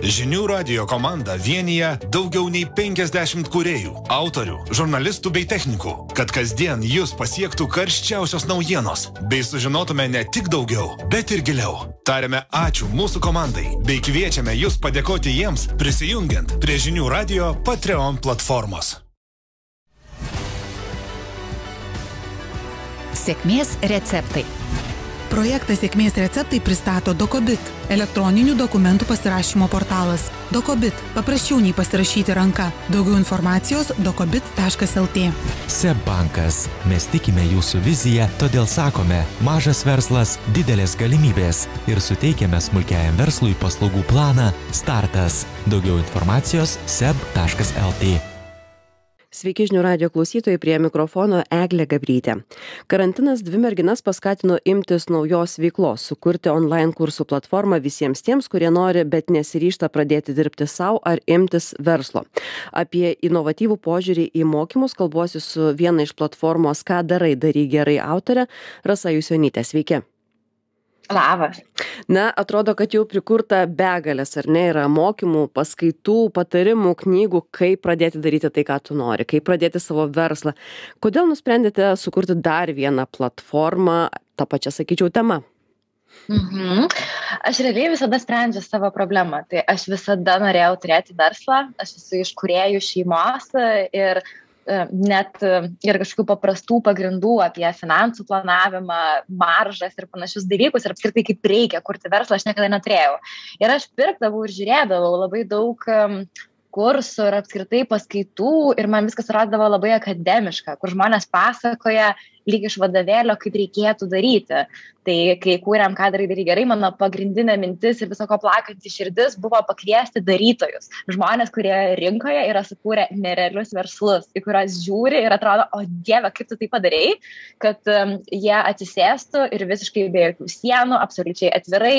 Žinių radio komanda vienyje daugiau nei 50 kuriejų, autorių, žurnalistų bei technikų, kad kasdien jūs pasiektų karščiausios naujienos, bei sužinotume ne tik daugiau, bet ir giliau. Tariame ačiū mūsų komandai, bei kviečiame jūs padėkoti jiems prisijungiant prie Žinių radio Patreon platformos. Sėkmės receptai. Projektą Sėkmės receptai pristato Dokobit - elektroninių dokumentų pasirašymo portalas. Dokobit - paprasčiau nei pasirašyti ranka. Daugiau informacijos dokobit.lt. SEB bankas. Mes tikime jūsų viziją, todėl sakome - mažas verslas, didelės galimybės ir suteikiame smulkiajam verslui paslaugų planą Startas. Daugiau informacijos seb.lt. Sveiki žinių radio klausytojai prie mikrofono Eglė Gabrytė. Karantinas dvi merginas paskatino imtis naujos veiklos, sukurti online kursų platformą visiems tiems, kurie nori, bet nesiryšta pradėti dirbti savo ar imtis verslo. Apie inovatyvų požiūrį į mokymus kalbuosi su viena iš platformos Ką darai, daryk gerai autorė Rasa Jusionytė. Sveiki. Labas. Na, atrodo, kad jau prikurta begalės, ar ne, yra mokymų, paskaitų, patarimų, knygų, kaip pradėti daryti tai, ką tu nori, kaip pradėti savo verslą. Kodėl nusprendėte sukurti dar vieną platformą, tą pačią, sakyčiau, temą? Mhm. Aš realiai visada sprendžiu savo problemą. Tai aš visada norėjau turėti verslą, aš esu iš kuriejų šeimos ir net e, ir kažkokių paprastų pagrindų apie finansų planavimą, maržas ir panašius dalykus ir apskritai kaip reikia kurti verslą aš niekada neturėjau. Ir aš pirkdavau ir žiūrėdavau labai daug kursų ir apskritai paskaitų ir man viskas atrodavo labai akademiška, kur žmonės pasakoja lyg iš vadovėlio, kaip reikėtų daryti. Tai kai kūrėm, ką darai, darai gerai, mano pagrindinė mintis ir viso ko plakanti širdis buvo pakviesti darytojus. Žmonės, kurie rinkoje yra sukūrę nerealius verslus, į kuriuos žiūri ir atrodo, o dieve, kaip tu tai padarėjai, kad um, jie atsisėstų ir visiškai be jokių sienų, absoliučiai atvirai,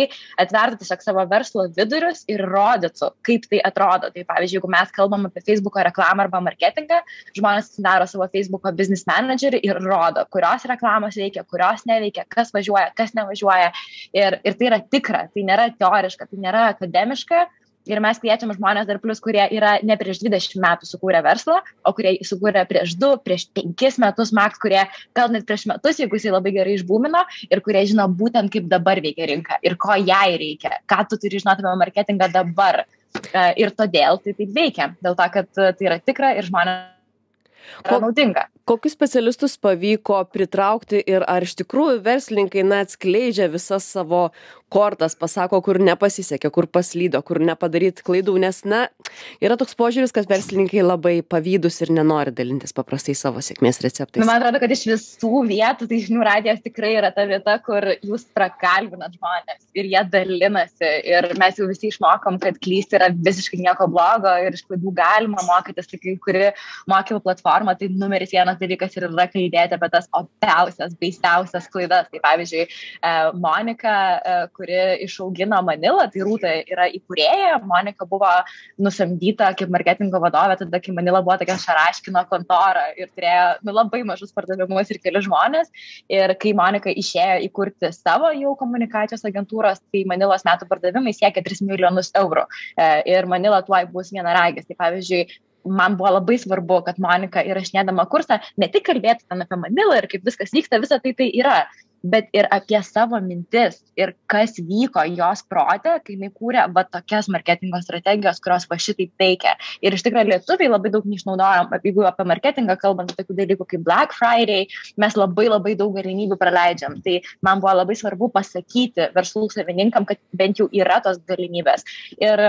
atvertų tiesiog savo verslo vidurius ir rodytų, kaip tai atrodo. Tai pavyzdžiui, jeigu mes kalbam apie Facebook reklamą arba marketingą, žmonės daro savo Facebook business managerį ir rodo, kurios reklamos veikia, kurios neveikia, kas važiuoja, kas nevažiuoja. Ir, ir tai yra tikra, tai nėra teoriška, tai nėra akademiška. Ir mes kviečiam žmonės dar plus, kurie yra ne prieš 20 metų sukūrę verslą, o kurie sukūrė prieš 2, prieš 5 metus, maks, kurie gal net prieš metus, jeigu jisai labai gerai išbūmino ir kurie žino būtent, kaip dabar veikia rinka ir ko jai reikia, ką tu turi žinoti apie marketingą dabar. E, ir todėl tai taip veikia, dėl to, kad tai yra tikra ir žmonės yra naudinga kokius specialistus pavyko pritraukti ir ar iš tikrųjų verslininkai na atskleidžia visas savo kortas pasako kur nepasisekė kur paslydo kur nepadaryt klaidų nes na yra toks požiūris kad verslininkai labai pavydūs ir nenori dalintis paprastai savo sėkmės receptais. Nu, man atrodo kad iš visų vietų tai žinių radijas tikrai yra ta vieta kur jūs prakalbinat žmones ir jie dalinasi. Ir mes jau visi išmokom kad klysti yra visiškai nieko blogo ir iš klaidų galima mokytis. Tai kai kuri mokymų platforma tai numeris vienas dalykas ir yra kalbėti apie tas opiausias, baisiausias klaidas. Tai pavyzdžiui, e, Monika, e, kuri išaugino Manilą, tai Rūta yra įkūrėja, Monika buvo nusamdyta kaip marketingo vadovė, tada kai Manila buvo tokia šaraškino kontora ir turėjo nu, labai mažus pardavimus ir keli žmonės. Ir kai Monika išėjo įkurti savo jau komunikacijos agentūros, tai Manilos metų pardavimai siekia 3 milijonus eurų. E, ir Manila tuoj bus vienaragis. Tai pavyzdžiui, man buvo labai svarbu, kad Monika įrašinėdama kursą ne tik kalbėtų ten apie Manilą ir kaip viskas vyksta, visa tai tai yra, bet ir apie savo mintis ir kas vyko jos protė, kai jinai kūrė va tokias marketingo strategijos, kurios va šitaip veikia. Ir iš tikrųjų lietuviai labai daug neišnaudojam, jeigu apie marketingą kalbant, tokių dalykų kaip Black Friday, mes labai labai daug galimybių praleidžiam. Tai man buvo labai svarbu pasakyti verslų savininkam, kad bent jau yra tos galimybės. Ir,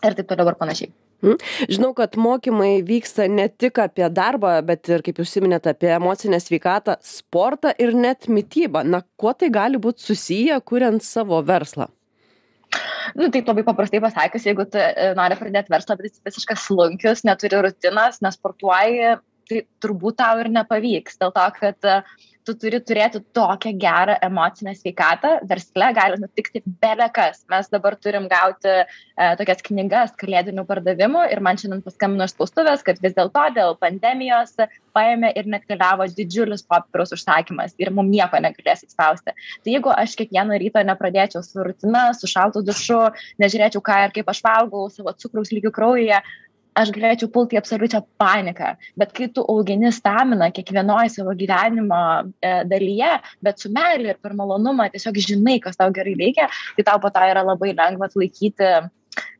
ir taip toliau ir panašiai. Mhm. Žinau, kad mokymai vyksta ne tik apie darbą, bet ir, kaip jūs siminėte, apie emocinę sveikatą, sportą ir net mytybą. Na, kuo tai gali būti susiję, kuriant savo verslą? Nu, tai labai paprastai pasakius, jeigu tu e, nori pradėti verslą, bet esi visiškas slunkius, neturi rutinas, nesportuoji, tai turbūt tau ir nepavyks dėl to kad tu turi turėti tokią gerą emocinę sveikatą versle gali nutikti bele kas. Mes dabar turim gauti e, tokias knygas kalėdinių pardavimų ir man šiandien paskambino iš spaustuvės kad vis dėlto dėl pandemijos paėmė ir neatkeliavo didžiulis popieriaus užsakymas ir mum nieko negalės įspausti. Tai jeigu aš kiekvieną rytą nepradėčiau su rutina su šaltu dušu nežiūrėčiau ką ir kaip aš valgau savo cukraus lygį kraujyje aš galėčiau pult į absoliučią paniką. Bet kai tu augini staminą kiekvienoj savo gyvenimo e, dalyje bet su meile ir per malonumą tiesiog žinai kas tau gerai veikia tai tau po to yra labai lengva atlaikyti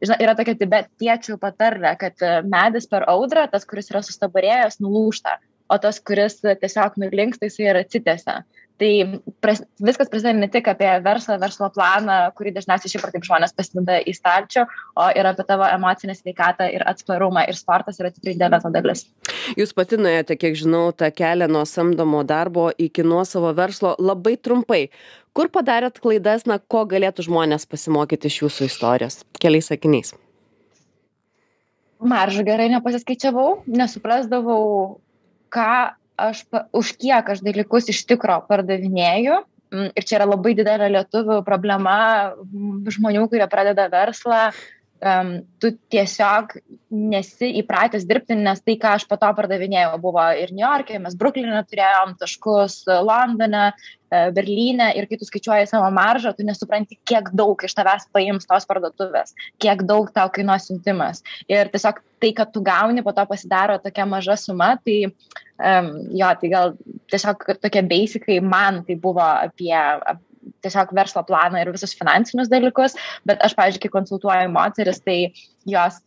žinai yra tokia tibetiečių patarlė kad e, medis per audrą tas kuris yra sustabarėjęs nulūžta o tas kuris tiesiog nulinksta jisai ir atsitiesia tai pras viskas prasideda ne tik apie verslą verslo planą kurį dažniausiai šiaip ar taip žmonės pasideda į stalčių o ir apie tavo emocinę sveikatą ir atsparumą. Ir sportas yra tikrai didelė to dalis. Jūs pati nuėjote kiek žinau tą kelią nuo samdomo darbo iki nuosavo verslo labai trumpai. Kur padarėt klaidas na ko galėtų žmonės pasimokyti iš jūsų istorijos? Keliais sakiniais. Maržą gerai nepasiskaičiavau nesuprasdavau ką aš už kiek aš dalykus iš tikro pardavinėju. Mm, ir čia yra labai didelė lietuvių problema žmonių kurie pradeda verslą um, tu tiesiog nesi įpratęs dirbti, nes tai, ką aš po to pardavinėjau, buvo ir New York'e, mes Brooklyn'e turėjom taškus, Londone, Berlyne ir kai tu skaičiuoji savo maržą, tu nesupranti, kiek daug iš tavęs paims tos parduotuvės, kiek daug tau kainuos siuntimas. Ir tiesiog tai, kad tu gauni, po to pasidaro tokia maža suma, tai um, jo, tai gal tiesiog tokie basicai man tai buvo apie, tiesiog verslo planą ir visus finansinius dalykus, bet aš, pavyzdžiui, kai konsultuoju moteris, tai jos,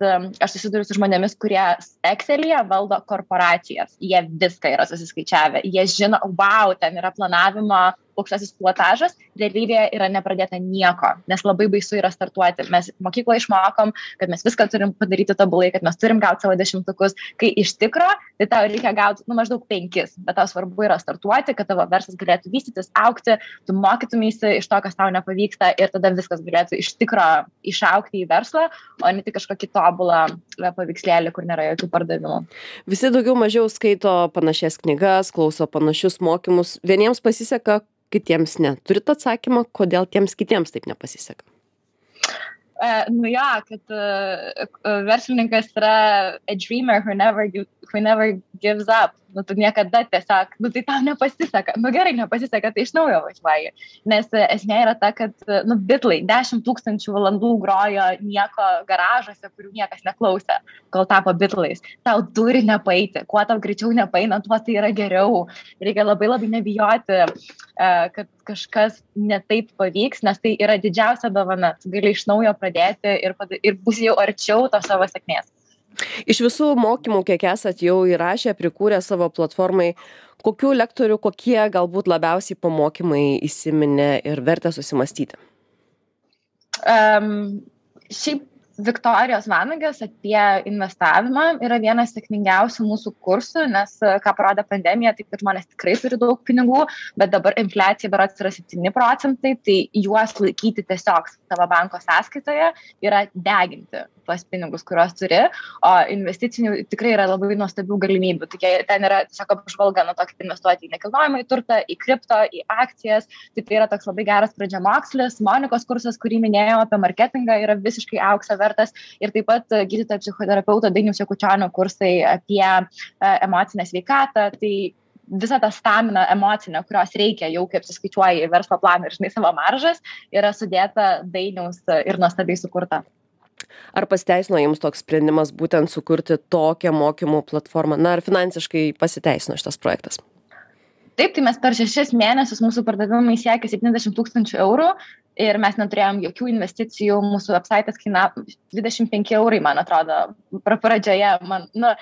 aš susiduriu su žmonėmis, kurie Excel'yje valdo korporacijas, jie viską yra susiskaičiavę, jie žino, wow, ten yra planavimo aukštasis pilotažas, realybėje yra nepradėta nieko, nes labai baisu yra startuoti. Mes mokykloje išmokom, kad mes viską turim padaryti tobulai, kad mes turim gauti savo dešimtukus, kai iš tikro, tai tau reikia gauti, nu, maždaug penkis, bet tau svarbu yra startuoti, kad tavo verslas galėtų vystytis, aukti, tu mokytumėsi iš to, kas tau nepavyksta ir tada viskas galėtų iš tikro išaukti į verslą, o ne tik kažkokį tobulą e, paveikslėlį, kur nėra jokių pardavimų. Visi daugiau mažiau skaito panašias knygas, klauso panašius mokymus. Vieniems pasiseka, kitiems ne. Turit atsakymą, kodėl tiems kitiems taip nepasiseka? Uh, nu jo, kad uh, verslininkas yra a dreamer who never, who never gives up nu tu niekada tiesiog, nu tai tau nepasiseka, nu gerai, nepasiseka, tai iš naujo važiuoji. Nes e, esmė yra ta, kad, e, nu, bitlai, 10 tūkstančių valandų grojo nieko garažuose, kurių niekas neklausė, kol tapo bitlais. Tau turi nepaeiti, kuo tau greičiau nepaeina, tuo tai yra geriau. Reikia labai labai nebijoti, e, kad kažkas netaip pavyks, nes tai yra didžiausia dovana. Tu gali iš naujo pradėti ir, ir bus jau arčiau to savo sėkmės. Iš visų mokymų, kiek esat jau įrašę, prikūrę savo platformai, kokių lektorių, kokie galbūt labiausiai pamokymai įsiminė ir verta susimastyti? Um, šiaip Viktorijos Vanagės apie investavimą yra vienas sėkmingiausių mūsų kursų, nes ką parodė pandemija, tai kad žmonės tikrai turi daug pinigų, bet dabar infliacija berots yra 7 procentai, tai juos laikyti tiesiog savo banko sąskaitoje yra deginti tuos pinigus, kuriuos turi, o investicinių tikrai yra labai nuostabių galimybių. Tik ten yra tiesiog apžvalga nuo to, kaip investuoti į nekilnojamą į turtą, į kripto, į akcijas. Tai tai yra toks labai geras pradžiamokslis. Monikos kursas, kurį minėjau apie marketingą, yra visiškai aukso vertas. Ir taip pat gydytojo psichoterapeuto Dainius Jekučianio kursai apie e, emocinę sveikatą. Tai visą tą staminą emocinę, kurios reikia jau, kaip suskaičiuoji verslo planą ir žinai savo maržas, yra sudėta dainiaus ir nuostabiai sukurta. Ar pasiteisino jums toks sprendimas būtent sukurti tokią mokymų platformą? Na, ar finansiškai pasiteisino šitas projektas? Taip, tai mes per šešis mėnesius mūsų pardavimai siekia 70 tūkstančių eurų ir mes neturėjom jokių investicijų, mūsų apsaitas kainavo 25 eurai, man atrodo, pradžioje, man, nu,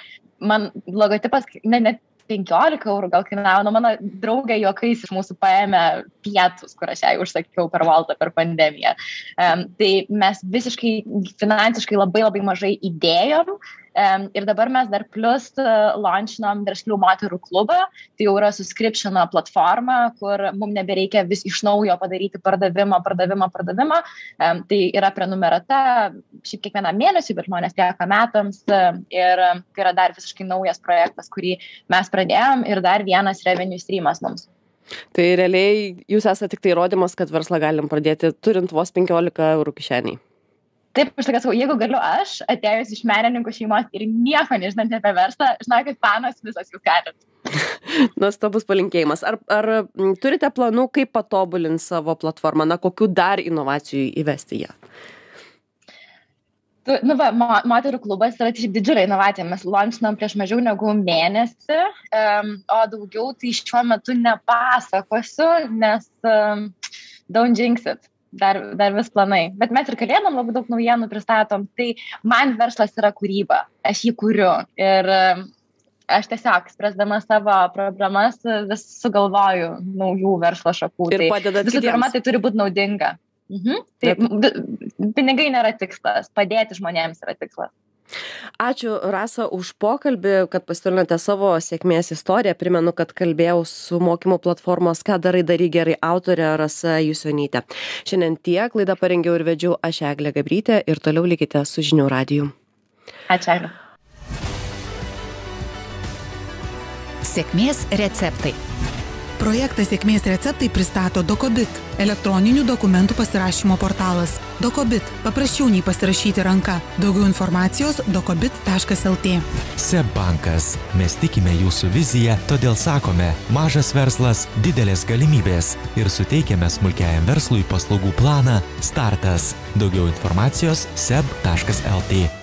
man logotipas, ne, net 15 eurų gal kainavo, nu mano draugė juokais iš mūsų paėmė pietus, kur aš jai užsakiau per valdą per pandemiją. Um, tai mes visiškai finansiškai labai labai mažai įdėjom, Um, ir dabar mes dar plus uh, launchinam verslių moterų klubą, tai jau yra subscriptiono platforma, kur mums nebereikia vis iš naujo padaryti pardavimą, pardavimą, pardavimą. Um, tai yra prenumerata, šiaip kiekvienam mėnesiui, bet žmonės lieka metams ir tai yra dar visiškai naujas projektas, kurį mes pradėjom ir dar vienas revenue streamas mums. Tai realiai jūs esate tik tai įrodymas, kad verslą galim pradėti turint vos 15 eurų kišeniai. Taip, aš tokia sakau, jeigu galiu aš, atėjus iš menininkų šeimos ir nieko nežinant apie verslą, žinokit, panas visas jūs galit. Nuostabus palinkėjimas. Ar, ar turite planų, kaip patobulinti savo platformą, na, kokiu dar inovacijų įvesti ją? Tu, nu va, mo, moterų klubas yra didžiulė inovacija. Mes launchinam prieš mažiau negu mėnesį, um, o daugiau tai šiuo metu nepasakosiu, nes um, don't jinx it. Dar, dar vis planai. Bet mes ir kalėdom labai daug naujienų pristatom. Tai man verslas yra kūryba. Aš jį kuriu. Ir um, aš tiesiog, spręsdama savo problemas, vis sugalvoju naujų verslo šakų. Ir tai padedat visų pirma, tai turi būti naudinga. Mhm. Tai pinigai nėra tikslas, padėti žmonėms yra tikslas. Ačiū Rasa už pokalbį, kad pasidalinote savo sėkmės istoriją. Primenu, kad kalbėjau su mokymo platformos Ką darai darai gerai autorė Rasa Jusionytė. Šiandien tiek, laidą parengiau ir vedžiau aš Eglė Gabrytė ir toliau likite su žinių radiju. Ačiū. Eglė. Sėkmės receptai. Projektą Sėkmės receptai pristato Dokobit - elektroninių dokumentų pasirašymo portalas. Dokobit - paprasčiau nei pasirašyti ranka. Daugiau informacijos dokobit.lt. SEB bankas. Mes tikime jūsų viziją, todėl sakome, mažas verslas - didelės galimybės ir suteikiame smulkiajam verslui paslaugų planą Startas. Daugiau informacijos seb.lt.